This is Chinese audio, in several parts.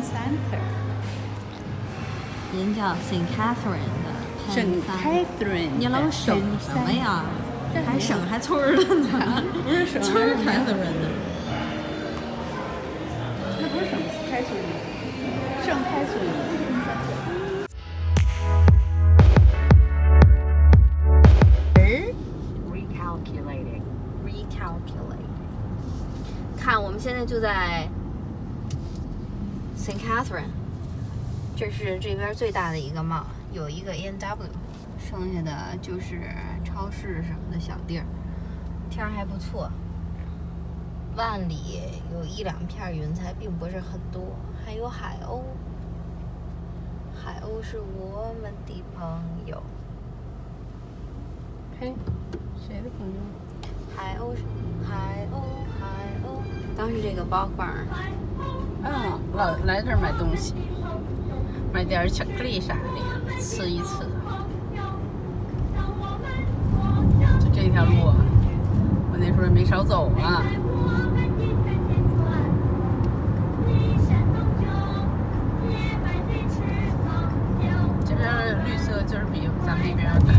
Center，人叫 Saint Catherine 的圣 Penn 凯 Center 瑟琳。你老省什么呀？这还省还村儿的呢？不是省村儿 Catherine 的。那不是省凯瑟琳，圣凯瑟琳。儿 Recalculating. recalculate。看，我们现在就在 s t Catherine，这是这边最大的一个 mall，有一个 A&W，剩下的就是超市什么的小地儿。天儿还不错，万里有一两片云彩，并不是很多，还有海鸥。海鸥是我们的朋友，嘿，谁的朋友？海鸥海鸥，海鸥。当时这个包罐儿。啊，老来这儿买东西，买点巧克力啥的，吃一吃。就这条路，我那时候没少走啊。这边绿色就是比咱们那边要大，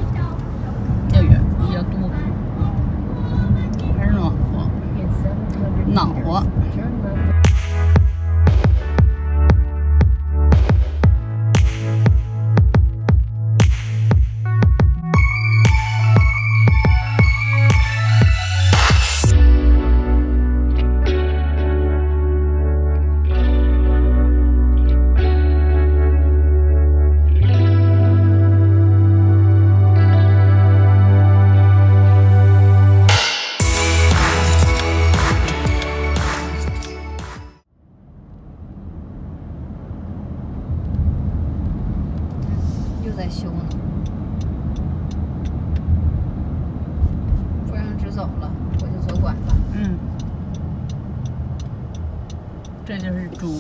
这就是主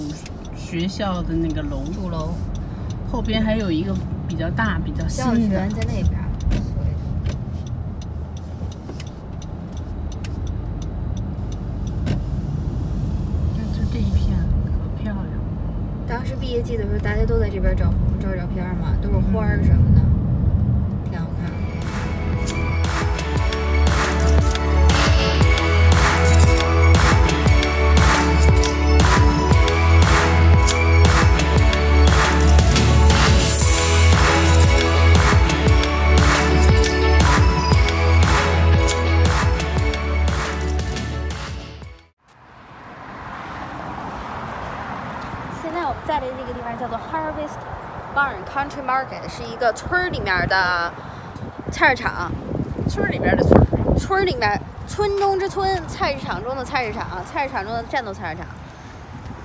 学校的那个楼，主楼，后边还有一个比较大、比较教学新的园。在那边这一片可漂亮。当时毕业季的时候，大家都在这边照照照片嘛，都是花儿什么的，挺是一个村儿里面的菜市场。村儿里边的村，村儿里面，村中之村，菜市场中的菜市场，菜市场中的战斗菜市场。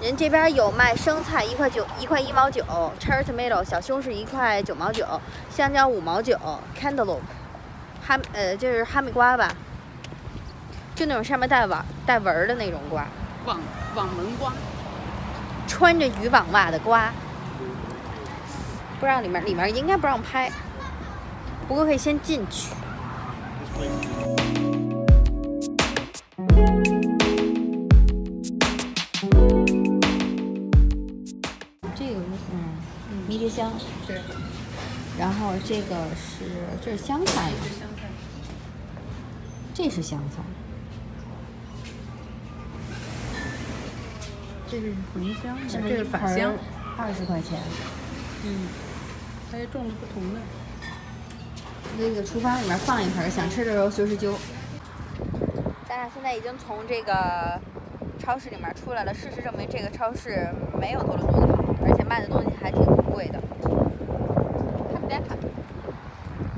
人这边有卖生菜一块九，一块一毛九，cherry tomato 小西红柿一块九毛九，香蕉五毛九，cantaloupe 哈呃就是哈密瓜吧，就那种上面带网带纹儿的那种瓜，网网纹瓜。穿着渔网袜的瓜，不让里面里面应该不让拍，不过可以先进去。这个是迷迭香，对，然后这个是这是香菜呀，香菜。这是香菜，这是茴香，这这是法香。，二十块钱。嗯，它也种的不同的。那个厨房里面放一盆儿，想吃的时候随时揪。咱俩现在已经从这个超市里面出来了，事实证明这个超市没有多伦多的好，而且卖的东西还挺贵的。看不见看，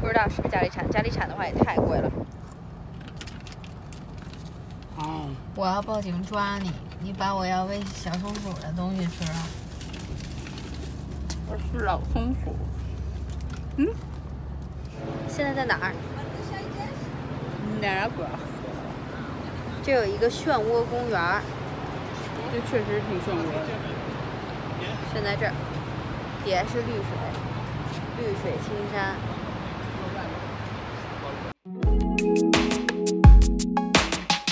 不知道是不是家里产，家里产的话也太贵了。哦，我要报警抓你，你把我要喂小松鼠的东西吃了。我是老松鼠。现在在哪儿？哪儿个？这有一个漩涡公园儿，这确实挺漩涡的。选在这儿，也是绿水，绿水青山。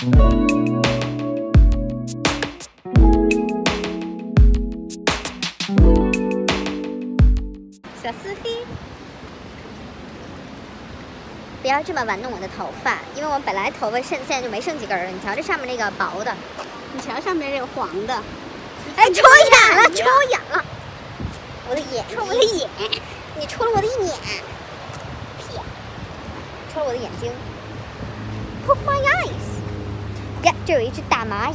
小要这么玩弄我的头发，因为我本来头发剩现在就没剩几根了。你瞧这上面那个薄的，你瞧上面这个黄的，哎，戳眼了，戳我眼了，我的眼，戳我的眼，你戳了我的眼，屁，戳了我的眼睛，Poke my eyes。呀，这有一只大蚂蚁。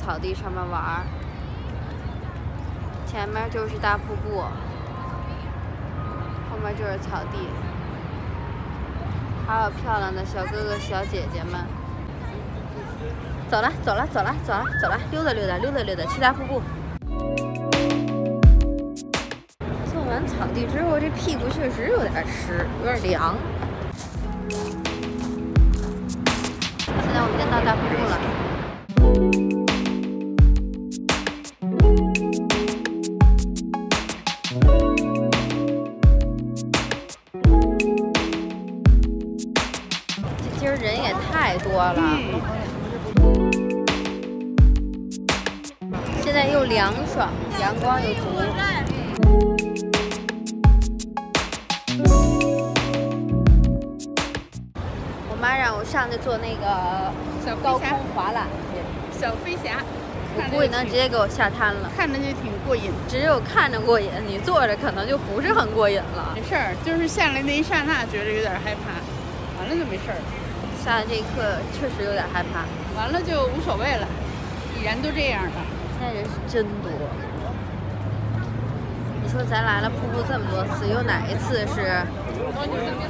草地上面玩，前面就是大瀑布，后面就是草地，还有漂亮的小哥哥小姐姐们。走了，走了，走了，走了，走了，溜达溜达，溜达溜达，去大瀑布。做完草地之后，这屁股确实有点湿，有点凉。现在我们已经到大瀑布了。多了，现在又凉爽，阳光又足。我妈让我上去坐那个小高空，滑缆去，小飞侠，我估计能直接给我吓瘫了。看着就挺过瘾。只有看着过瘾，你坐着可能就不是很过瘾了。没事儿，就是下来那一刹那觉得有点害怕，完了就没事儿了，下来这一刻确实有点害怕。完了就无所谓了，已然都这样了。现在人是真多。你说咱来了瀑布这么多次，有哪一次是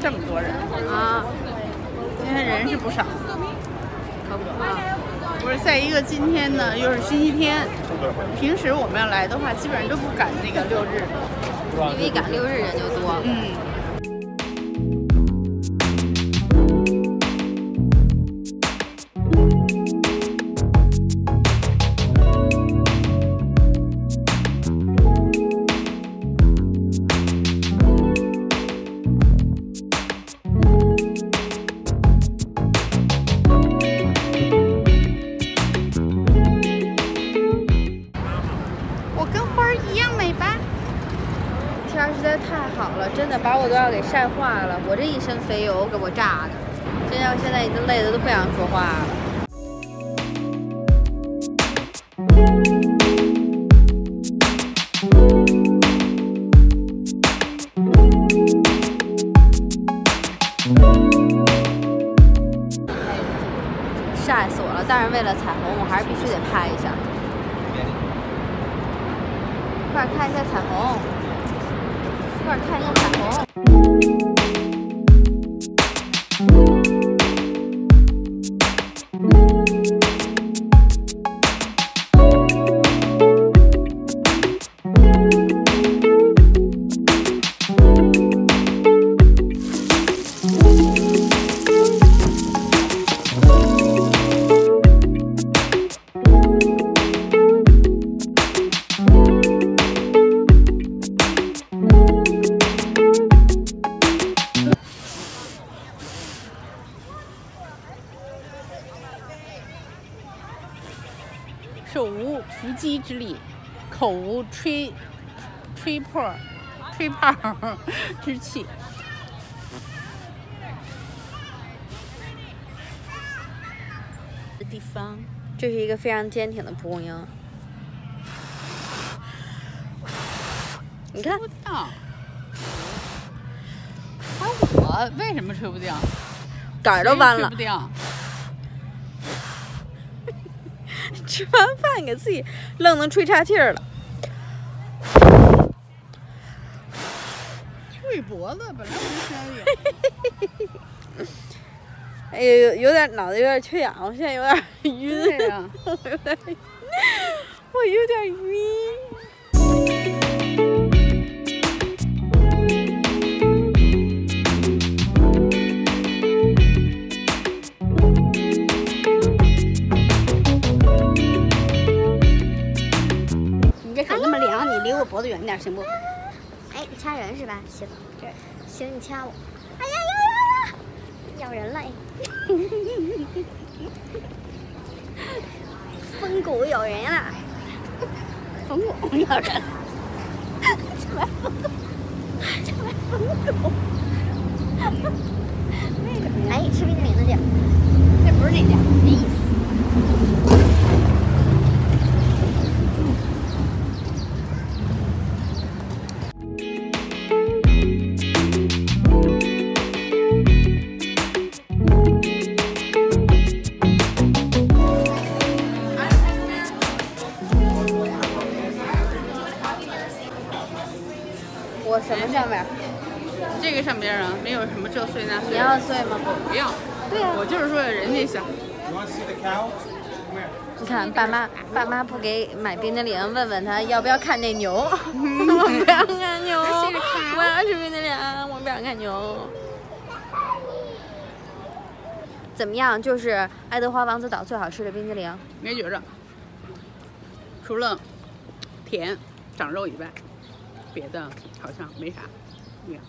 这么多人，啊？今天人是不少。可不嘛？不是，再一个今天呢又是星期天，平时我们要来的话，基本上都不赶那个六日。因为赶六日人就多。嗯。的把我都要给晒化了。我这一身肥油给我炸的，真要现在已经累的都不想说话了。晒死我了！但是为了彩虹，我还是必须得拍一下。快看一下彩虹，快点看一下彩虹。之力，口无吹吹破，吹泡之气。这地方，这是一个非常坚挺的蒲公英。你看，还我为什么吹不掉？杆儿都弯了。吃完饭给自己愣能吹岔气儿了。吹脖子本来不是天 哎呦，有有点脑子有点缺氧，我现在有点晕，对呀、我有点，我有点晕。点行不？哎，你掐人是吧？行，对，行，你掐我。哎呀呀呀呀！咬人了！哎疯狗咬人了！疯狗咬人。哎，吃冰淇淋的地儿。这不是那家，没意思。我什么上面？这个上边啊，没有什么这碎那碎。你要碎吗？不要。对啊我就是说人家想，你看，爸妈爸妈不给买冰激凌，问问他要不要看那牛。我不想看牛，我要吃冰激凌，我不想看牛。怎么样？就是爱德华王子岛最好吃的冰激凌。没觉着，除了甜长肉以外，别的好像没啥一样。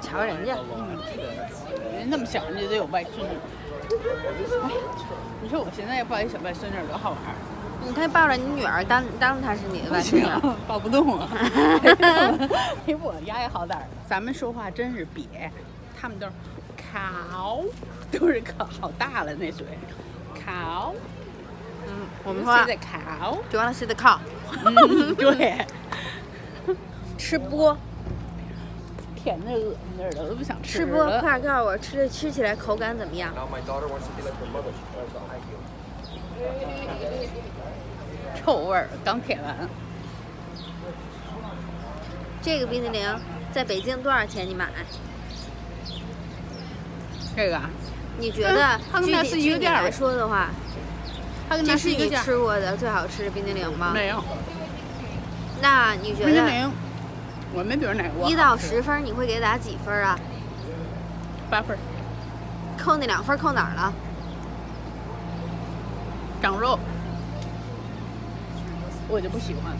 瞧人家，人家那么小，人家都有外孙女。哎，你说我现在要抱一小外孙女多好玩儿，你可以抱着你女儿当当她是你的外孙女。抱不动啊。比我丫也好点儿。咱们说话真是瘪，他们都是烤都是烤，好大了那嘴。烤，嗯，我们说在烤，就完了，是在烤。对，吃播，舔那恶心那的，我都不想吃。吃播，快告诉我，吃着吃起来口感怎么样？臭味儿，刚舔完。这个冰淇淋在北京多少钱？你买？这个啊，你觉得嗯它跟那具体是一个店儿具体来说的话，这是一个价。吃过的最好吃的冰激凌吗？没有那你觉得冰激凌，我没觉得哪个一到十分你会给打几分啊？八分，扣那两分扣哪儿了？长肉，我就不喜欢。